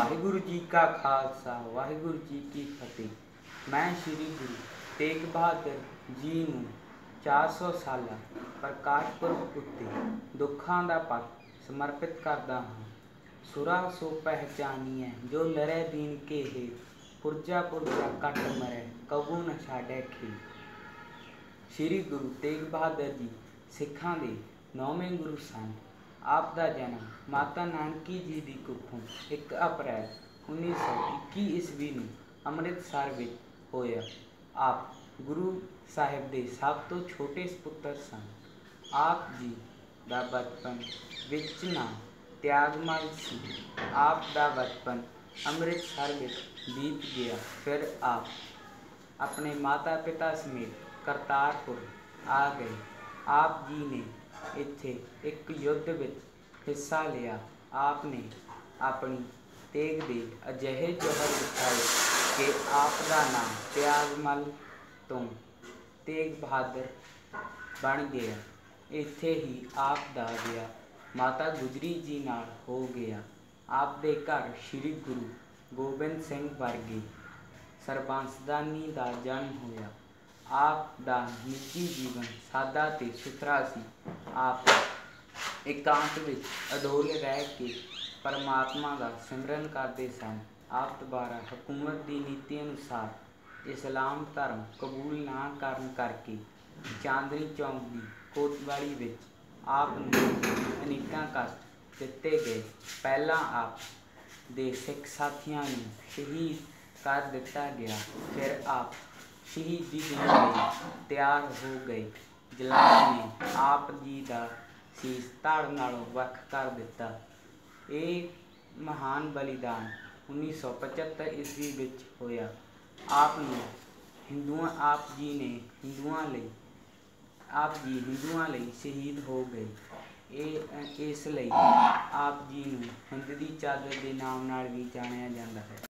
ਵਾਹਿਗੁਰੂ ਜੀ ਕਾ ਖਾਲਸਾ, ਵਾਹਿਗੁਰੂ ਜੀ ਕੀ ਫਤਿਹ। ਮੈਂ ਸ੍ਰੀ ਗੁਰੂ ਤੇਗ ਬਹਾਦਰ ਜੀ ਨੂੰ 400 ਸਾਲਾ ਪ੍ਰਕਾਸ਼ ਪੁਰਬ ਉੱਤੇ ਦੁੱਖਾਂ ਦਾ ਪੱਖ ਸਮਰਪਿਤ ਕਰਦਾ ਹਾਂ। ਸੁਰਾ ਸੋ ਪਹਿਚਾਨੀਐ, ਜੋ ਲਰੇ ਦੀਨ ਕੇ ਹੈ ਪੁਰਜਾ ਪੁਰਜਾ ਕੱਟ ਮਰੈ, ਕਬੂ ਨ ਛਾੜੈ ਖੇ। ਸ੍ਰੀ ਗੁਰੂ ਤੇਗ ਬਹਾਦਰ ਜੀ ਸਿੱਖਾਂ ਦੇ ਨੌਵੇਂ ਗੁਰੂ ਸਨ। ਆਪ ਦਾ ਜਨਮ ਮਾਤਾ ਨਾਨਕੀ ਜੀ ਦੀ ਕੁੱਖੋਂ 1 ਅਪ੍ਰੈਲ 1921 ਈਸਵੀ ਨੂੰ ਅੰਮ੍ਰਿਤਸਰ ਵਿੱਚ ਹੋਇਆ। ਆਪ ਗੁਰੂ ਸਾਹਿਬ ਦੇ ਸਭ ਤੋਂ ਛੋਟੇ ਸੁਪੁੱਤਰ ਸਨ। ਆਪ ਜੀ ਦਾ ਬਚਪਨ ਵਿੱਚ ਨਾ ਤਿਆਗਮਲ ਸੀ। ਆਪ ਦਾ ਬਚਪਨ ਅੰਮ੍ਰਿਤਸਰ ਵਿੱਚ ਬੀਤ ਗਿਆ। ਫਿਰ ਆਪ ਆਪਣੇ ਮਾਤਾ ਪਿਤਾ ਸਮੇਤ ਕਰਤਾਰਪੁਰ ਆ ਗਏ। ਆਪ ਜੀ ਨੇ ਇੱਥੇ ਇੱਕ ਯੁੱਧ ਵਿੱਚ ਹਿੱਸਾ ਲਿਆ। ਆਪ ਨੇ ਆਪਣੀ ਤੇਗ ਦੇ ਅਜਿਹੇ ਜੋਹਰ ਦਿਖਾਏ ਕਿ ਆਪ ਦਾ ਨਾਮ ਤਿਆਗਮਲ ਤੋਂ ਤੇਗ ਬਹਾਦਰ ਬਣ ਗਿਆ। ਇੱਥੇ ਹੀ ਆਪ ਦਾ ਵਿਆਹ ਮਾਤਾ ਗੁਜਰੀ ਜੀ ਨਾਲ ਹੋ ਗਿਆ। ਆਪ ਦੇ ਘਰ ਸ੍ਰੀ ਗੁਰੂ ਗੋਬਿੰਦ ਸਿੰਘ ਵਰਗੇ ਸਰਬੰਸਦਾਨੀ ਦਾ ਜਨਮ ਹੋਇਆ। ਆਪ ਦਾ ਨਿੱਜੀ ਜੀਵਨ ਸਾਦਾ ਤੇ ਸੁਥਰਾ ਸੀ। ਆਪ ਇਕਾਂਤ ਵਿੱਚ ਅਡੋਲ ਰਹਿ ਕੇ ਪਰਮਾਤਮਾ ਦਾ ਸਿਮਰਨ ਕਰਦੇ ਸਨ। ਆਪ ਦੁਬਾਰਾ ਹਕੂਮਤ ਦੀ ਨੀਤੀ ਅਨੁਸਾਰ ਇਸਲਾਮ ਧਰਮ ਕਬੂਲ ਨਾ ਕਰਨ ਕਰਕੇ ਚਾਂਦਨੀ ਚੌਂਕ ਦੀ ਕੋਤਵਾਲੀ ਵਿੱਚ ਆਪ ਨੂੰ ਅਨੇਕਾਂ ਕਸ਼ਟ ਦਿੱਤੇ ਗਏ। ਪਹਿਲਾਂ ਆਪ ਦੇ ਸਿੱਖ ਸਾਥੀਆਂ ਨੂੰ ਸ਼ਹੀਦ ਕਰ ਦਿੱਤਾ ਗਿਆ, ਫਿਰ ਆਪ ਸ਼ਹੀਦੀ ਦੇਣ ਲਈ ਤਿਆਰ ਹੋ ਗਏ। ਜਲਾਲ ਨੇ ਆਪ ਜੀ ਦਾ ਸੀਸ ਧੜ ਨਾਲੋਂ ਵੱਖ ਕਰ ਦਿੱਤਾ। ਇਹ ਮਹਾਨ ਬਲੀਦਾਨ 1975 ਈਸਵੀ ਵਿੱਚ ਹੋਇਆ। ਆਪ ਨੂੰ ਹਿੰਦੂਆਂ, ਆਪ ਜੀ ਨੇ ਹਿੰਦੂਆਂ ਲਈ, ਆਪ ਜੀ ਹਿੰਦੂਆਂ ਲਈ ਸ਼ਹੀਦ ਹੋ ਗਏ। ਇਹ, ਇਸ ਲਈ ਆਪ ਜੀ ਨੂੰ ਹਿੰਦ ਦੀ ਚਾਦਰ ਦੇ ਨਾਮ ਨਾਲ ਵੀ ਜਾਣਿਆ ਜਾਂਦਾ ਹੈ।